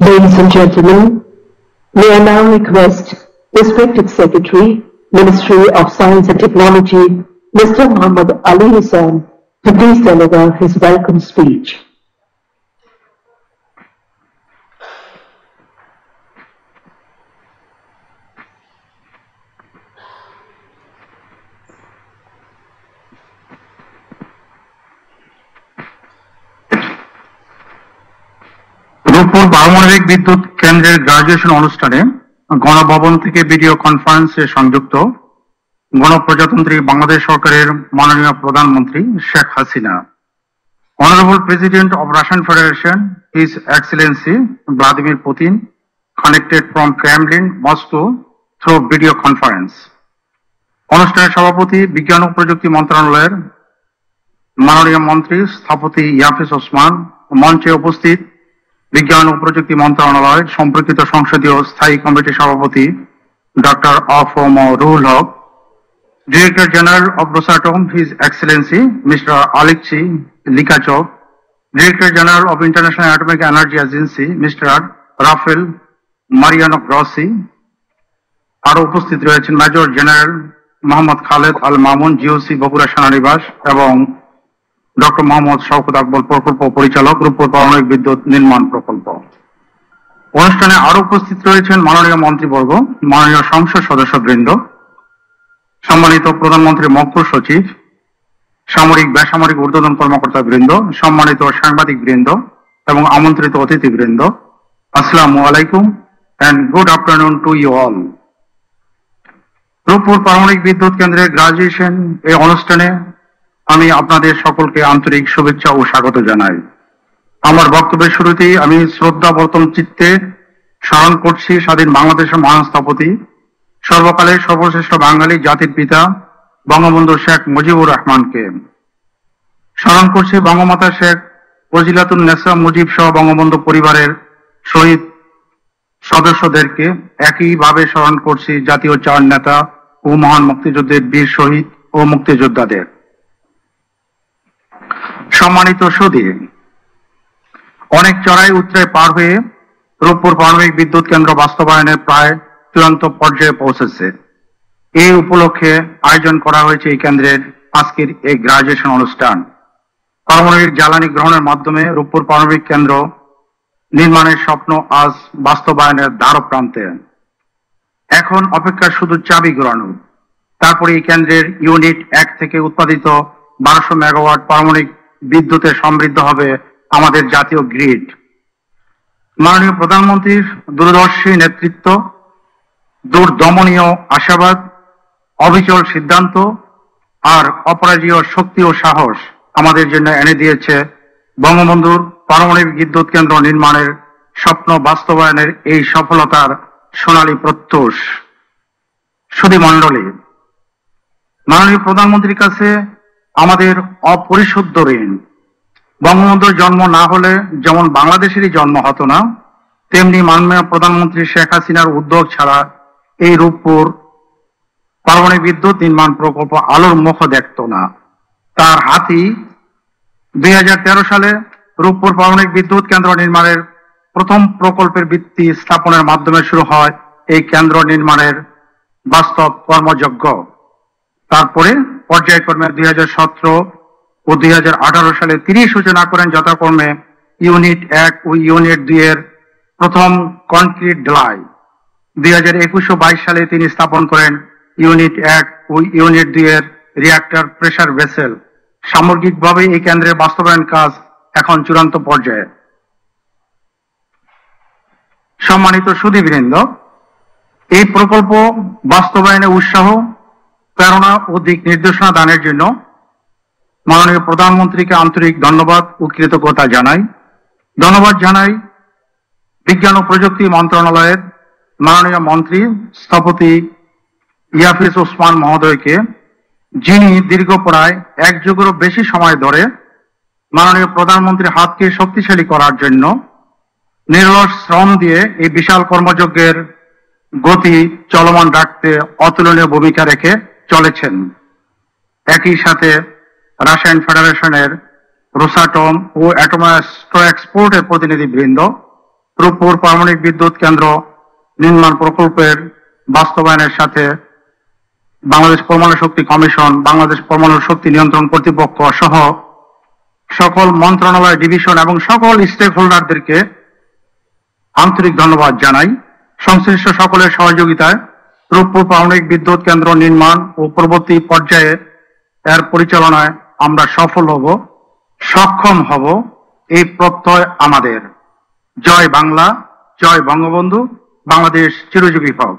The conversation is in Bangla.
Ladies and gentlemen, may I now request Respected Secretary, Ministry of Science and Technology, Mr. Muhammad Ali Hassan, to please deliver his welcome speech. পারমাণবিক বিদ্যুৎ কেন্দ্রের গ্রাজুয়েশন অনুষ্ঠানে গণভবন থেকে ভিডিও কনফারেন্সে সংযুক্ত গণপ্রজাতন্ত্রী বাংলাদেশ সরকারের মাননীয় প্রধানমন্ত্রী Sheikh Hasina. Honourable president of Russian Federation his excellency Vladimir Putin connected from Kremlin Moscow through video conference অনুষ্ঠানের সভাপতি, বিজ্ঞান ও প্রযুক্তি মন্ত্রণালয়ের মাননীয় মন্ত্রী, স্থপতি ইয়াফিস ওসমান, মঞ্চে উপস্থিত বিজ্ঞান ও প্রযুক্তি মন্ত্রণালয়, সম্পর্কিত সংসদীয় স্থায়ী কমিটির সভাপতি doctor AFM Ruhul Haque director general of Rosatom, his excellency mister Alexey Likhachev, director general of International Atomic Energy Agency mister Rafael Mariano Grossi আরও উপস্থিত রয়েছেন major general Mohammad Khaled Al Mamun GOC Bogura সেনানিবাস এবং ডক্টর মোহাম্মদ শওকত আকবর প্রকল্প পরিচালক, রূপপুর পারমাণবিক বিদ্যুৎ নির্মাণ প্রকল্প। অনুষ্ঠানে আরও উপস্থিত রয়েছেন মাননীয় মন্ত্রীবর্গ, মাননীয় সংসদ সদস্যবৃন্দ, সম্মানিত প্রধানমন্ত্রী মক্কর সচিব, সামরিক, বেসামরিক ঊর্ধ্বতন কর্মকর্তা বৃন্দ সম্মানিত সাংবাদিক বৃন্দ এবং আমন্ত্রিত অতিথিবৃন্দ। আসসালামু আলাইকুম and good afternoon to you all Rooppur পারমাণবিক বিদ্যুৎ কেন্দ্রের গ্রাজুয়েশন এই অনুষ্ঠানে আমি আপনাদের সকলকে আন্তরিক শুভেচ্ছা ও স্বাগত জানাই। আমার বক্তব্যের শুরুতেই আমি শ্রদ্ধা বর্তম চিত্তে স্মরণ করছি স্বাধীন বাংলাদেশের মহান স্থপতি সর্বকালের সর্বশ্রেষ্ঠ বাঙালি জাতির পিতা বঙ্গবন্ধু শেখ মুজিবুর রহমানকে। স্মরণ করছি বঙ্গমাতা শেখ ফজিলাতুন নেসা মুজিব সহ বঙ্গবন্ধু পরিবারের শহীদ সদস্যদেরকে একইভাবে স্মরণ করছি জাতীয় চার নেতা ও মহান মুক্তিযুদ্ধের বীর শহীদ ও মুক্তিযোদ্ধাদের। সম্মানিত সুদী, অনেক চড়াই উত্তরে পার হয়ে রূপপুর পারমাণবিক বিদ্যুৎ কেন্দ্র বাস্তবায়নের প্রায় চূড়ান্ত পর্যায়ে পৌঁছেছে। এই উপলক্ষে আয়োজন করা হয়েছে এই কেন্দ্রের আজকের এই গ্রাজুয়েশন অনুষ্ঠান। পারমাণবিক জ্বালানি গ্রহণের মাধ্যমে রূপপুর পারমাণবিক কেন্দ্র নির্মাণের স্বপ্ন আজ বাস্তবায়নের দ্বার প্রান্তে এখন অপেক্ষা শুধু চাবি গ্রহণ তারপরে এই কেন্দ্রের ইউনিট এক থেকে উৎপাদিত বারোশো মেগাওয়াট পারমাণবিক বিদ্যুতে সমৃদ্ধ হবে আমাদের জাতীয় গ্রিড মাননীয় প্রধানমন্ত্রীর দূরদর্শী নেতৃত্ব, দুর্দমনীয় আশাবাদ, অবিচল সিদ্ধান্ত আর অপরাজীয় শক্তি ও সাহস আমাদের জন্য এনে দিয়েছে বঙ্গবন্ধুর পারমাণবিক বিদ্যুৎ কেন্দ্র নির্মাণের স্বপ্ন বাস্তবায়নের এই সফলতার সোনালী প্রত্যুষ। সুধী মণ্ডলী, মাননীয় প্রধানমন্ত্রীর কাছে আমাদের অপরিশুদ্ধ ঋণ। বঙ্গবন্ধুর জন্ম না হলে যেমন বাংলাদেশেরই জন্ম হতো না, তেমনি মাননীয় প্রধানমন্ত্রী শেখ হাসিনার উদ্যোগ ছাড়া এই রূপপুর পারমাণবিক বিদ্যুৎ নির্মাণ প্রকল্প আলোর মুখ দেখত না। তার হাতি দুই হাজার তেরো সালে রূপপুর পারমাণবিক বিদ্যুৎ কেন্দ্র নির্মাণের প্রথম প্রকল্পের ভিত্তি স্থাপনের মাধ্যমে শুরু হয় এই কেন্দ্র নির্মাণের বাস্তব কর্মযজ্ঞ। তারপরে পর্যায়ক্রমে দুই হাজার সতেরো ও দুই হাজার আঠারো সালে তিনি সূচনা করেন যথাক্রমে ইউনিট এক ও ইউনিট দুই এর প্রথম কনক্রিট ঢালাই। দুই হাজার একুশ ও বাইশ সালে তিনি স্থাপন করেন ইউনিট এক ও ইউনিট দুই এর রিয়াক্টর প্রেসার ভেসেল। সামগ্রিকভাবে এই কেন্দ্রের বাস্তবায়ন কাজ এখন চূড়ান্ত পর্যায়ে। সম্মানিত সুদীবৃন্দ এই প্রকল্প বাস্তবায়নে উৎসাহ প্রেরণা ও দিক নির্দেশনা দানের জন্য মাননীয় প্রধানমন্ত্রীকে আন্তরিক ধন্যবাদ ও কৃতজ্ঞতা জানাই। ধন্যবাদ জানাই বিজ্ঞান ও প্রযুক্তি মন্ত্রণালয়ের মাননীয় মন্ত্রী স্থপতি ইয়াফিস ওসমান মহোদয়কে, যিনি দীর্ঘ প্রায় এক যুগেরও বেশি সময় ধরে মাননীয় প্রধানমন্ত্রীর হাতকে শক্তিশালী করার জন্য নিরলস শ্রম দিয়ে এই বিশাল কর্মযজ্ঞের গতি চলমান রাখতে অতুলনীয় ভূমিকা রেখে চলেছেন। একই সাথে রাশিয়ান ফেডারেশনের রোসাটম ও অ্যাটোমাস্ট্রো এক্সপোর্টের প্রতিনিধিবৃন্দ, রূপপুর পারমাণবিক বিদ্যুৎ কেন্দ্র নির্মাণ প্রকল্পের বাস্তবায়নের সাথে বাংলাদেশ পরমাণু শক্তি কমিশন, বাংলাদেশ পরমাণু শক্তি নিয়ন্ত্রণ কর্তৃপক্ষ সহ সকল মন্ত্রণালয়, ডিভিশন এবং সকল স্টেক হোল্ডারদেরকে আন্তরিক ধন্যবাদ জানাই। সংশ্লিষ্ট সকলের সহযোগিতায় রূপপুর পারমাণবিক বিদ্যুৎ কেন্দ্র নির্মাণ ও পরবর্তী পর্যায়ে এর পরিচালনায় আমরা সফল হব, সক্ষম হব, এই প্রত্যয় আমাদের। জয় বাংলা, জয় বঙ্গবন্ধু, বাংলাদেশ চিরজীবী হোক।